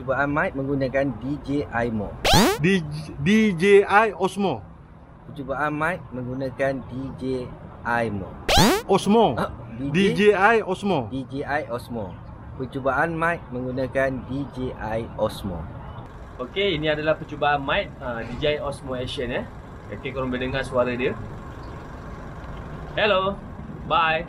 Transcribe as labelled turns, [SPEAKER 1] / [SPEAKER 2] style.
[SPEAKER 1] Percubaan mic menggunakan DJI Mo.
[SPEAKER 2] DJ, DJI Osmo.
[SPEAKER 1] Percubaan mic menggunakan DJI Mo.
[SPEAKER 2] Osmo.
[SPEAKER 1] Ah,
[SPEAKER 2] DJI Osmo.
[SPEAKER 1] DJI Osmo. Percubaan mic menggunakan DJI Osmo.
[SPEAKER 3] Okey, ini adalah percubaan mic uh, DJI Osmo Action eh. Okey, korang boleh dengar suara dia. Hello. Bye.